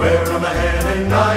Where am I heading now?